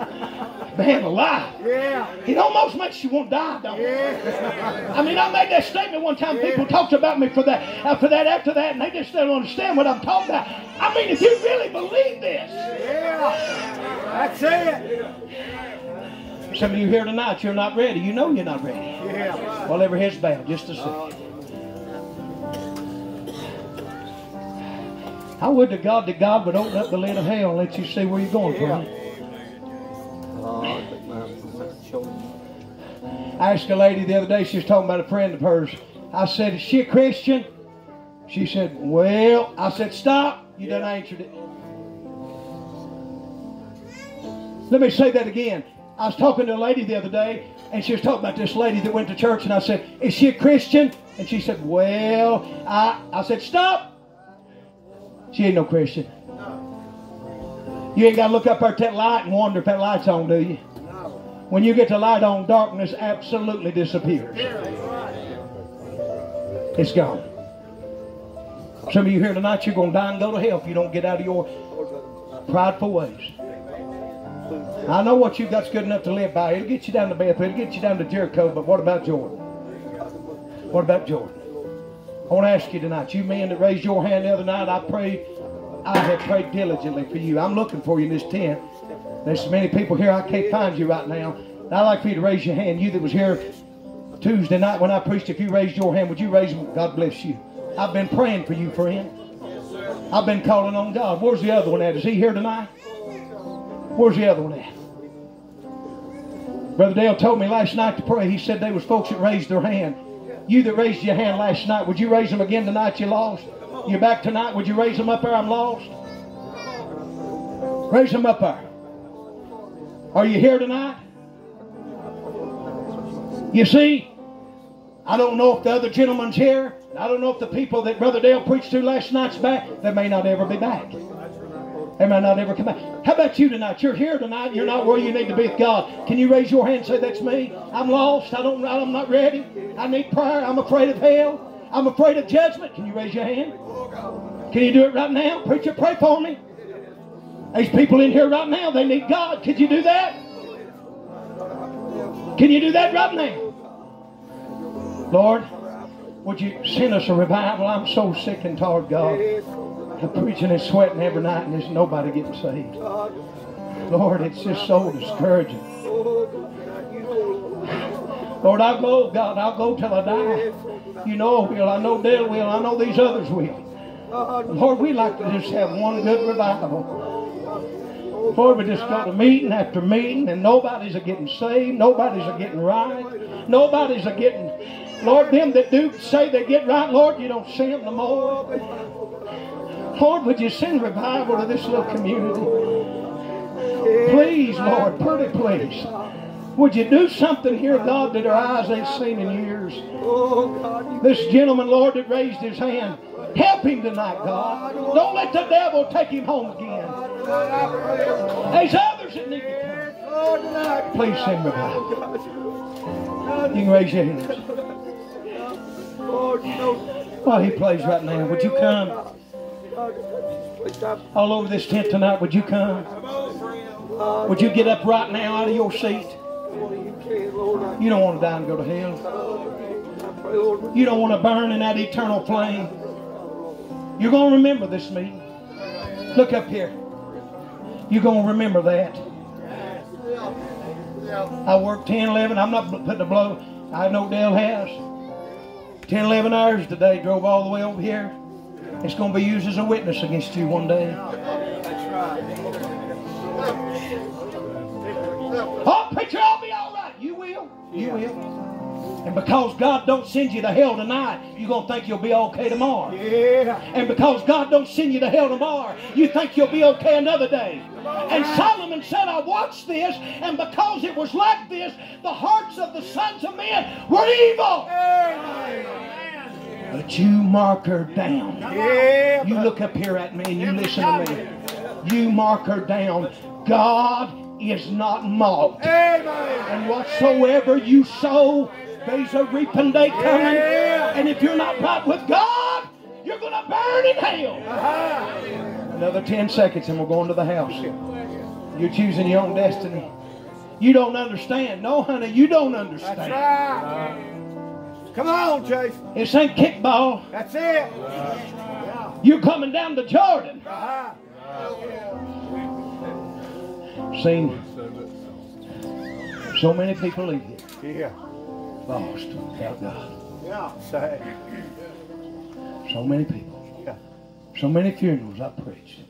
man, alive. yeah. It almost makes you want to die, don't it? Yeah. I mean, I made that statement one time. People talked about me for that, uh, for that, after that, and they just don't understand what I'm talking about. I mean, if you really believe this, Yeah. That's it. some of you here tonight, you're not ready. You know you're not ready. Yeah. Well, every head's bowed, just a second. I would to God that God would open up the lid of hell and let you see where you're going from. I asked a lady the other day, she was talking about a friend of hers. I said, Is she a Christian? She said, Well, I said, Stop. You done answered it. Let me say that again. I was talking to a lady the other day, and she was talking about this lady that went to church, and I said, Is she a Christian? And she said, Well, I, I said, Stop. She ain't no Christian. You ain't got to look up at that light and wonder if that light's on, do you? When you get the light on, darkness absolutely disappears. It's gone. Some of you here tonight, you're going to die and go to hell if you don't get out of your prideful ways. I know what you've got's good enough to live by. It'll get you down to Bethel. It'll get you down to Jericho. But what about Jordan? What about Jordan? I want to ask you tonight, you men that raised your hand the other night, I prayed, I have prayed diligently for you. I'm looking for you in this tent. There's so many people here, I can't find you right now. I'd like for you to raise your hand. You that was here Tuesday night when I preached, if you raised your hand, would you raise them? God bless you. I've been praying for you, friend. I've been calling on God. Where's the other one at? Is he here tonight? Where's the other one at? Brother Dale told me last night to pray. He said there was folks that raised their hand. You that raised your hand last night, would you raise them again tonight? You lost. You're back tonight? Would you raise them up there? I'm lost. Raise them up there. Are you here tonight? You see, I don't know if the other gentleman's here. I don't know if the people that Brother Dale preached to last night's back. They may not ever be back. They may not ever come. How about you tonight? You're here tonight. You're not where you need to be with God. Can you raise your hand and say, "That's me. I'm lost. I don't. I'm not ready. I need prayer. I'm afraid of hell. I'm afraid of judgment." Can you raise your hand? Can you do it right now, preacher? Pray for me. There's people in here right now. They need God. Could you do that? Can you do that right now? Lord, would you send us a revival? I'm so sick and tired, God. I'm preaching and sweating every night and there's nobody getting saved. Lord, it's just so discouraging. Lord, I'll go, God, I'll go till I die. You know I will. I know Dale will. I know these others will. Lord, we like to just have one good revival. Lord, we just go to meeting after meeting and nobody's a getting saved. Nobody's a getting right. Nobody's a getting... Lord, them that do say they get right, Lord, you don't see them no more. Lord, would you send revival to this little community? Please, Lord, pretty please. Would you do something here, God, that our eyes ain't seen in years? This gentleman, Lord, that raised his hand, help him tonight, God. Don't let the devil take him home again. There's others that need to come. Please send revival. You can raise your hands. While he plays right now, would you come? All over this tent tonight, would you come? Would you get up right now out of your seat? You don't want to die and go to hell. You don't want to burn in that eternal flame. You're going to remember this meeting. Look up here. You're going to remember that. I worked 10, 11. I'm not putting a blow. I know Dale has. 10, 11 hours today. Drove all the way over here. It's going to be used as a witness against you one day. Oh, preacher, I'll be all right. You will. You will. And because God don't send you to hell tonight, you're going to think you'll be okay tomorrow. Yeah. And because God don't send you to hell tomorrow, you think you'll be okay another day. And Solomon said, I watched this, and because it was like this, the hearts of the sons of men were evil. But you mark her down. You look up here at me and you listen to me. You mark her down. God is not mocked. And whatsoever you sow, there's a reaping day coming. And if you're not right with God, you're going to burn in hell. Uh-huh. Another 10 seconds and we're going to the house. You're choosing your own destiny. You don't understand. No, honey, you don't understand. Come on, Chase. This ain't kickball. That's it. You're coming down to Jordan. Uh-huh. Seen so many people leave here Yeah. lost without God. Yeah. Say. So many people. Yeah. So many funerals I preached.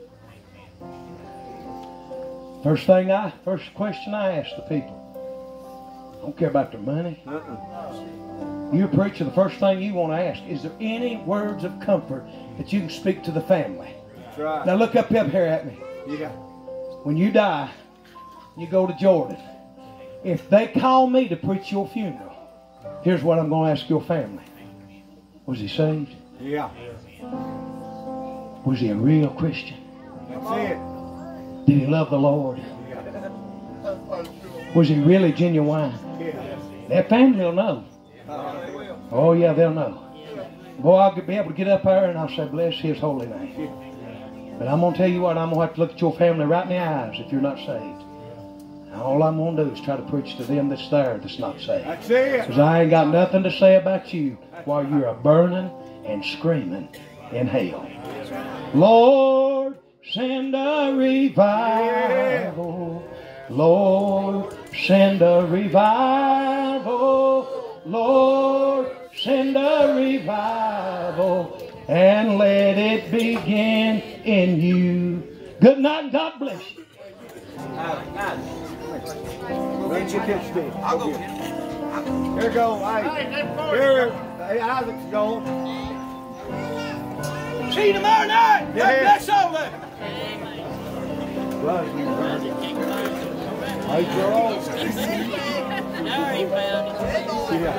First thing I, first question I ask the people. I don't care about their money. Uh-uh. You're a preacher, the first thing you want to ask, is there any words of comfort that you can speak to the family? Right. Now look up, up here at me. Yeah. When you die, you go to Jordan. If they call me to preach your funeral, here's what I'm going to ask your family. Was he saved? Yeah. Was he a real Christian? That's it. Did he love the Lord? Was he really genuine? Yeah. That family will know. Oh, yeah, they'll know. Boy, I'll be able to get up there and I'll say, bless his holy name. But I'm going to tell you what, I'm going to have to look at your family right in the eyes if you're not saved. And all I'm going to do is try to preach to them that's there that's not saved. Because I ain't got nothing to say about you while you're a burning and screaming in hell. Lord, send a revival. Lord, send a revival. Lord, send a revival. And let it begin in you. Good night God bless you. Let's get this stick. I'll go. Here go. Hey, here. Hey, Isaac's going. See you tomorrow night. God Yeah. bless all of you. Love you. Hey, Joel. Yeah.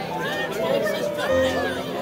This stuff.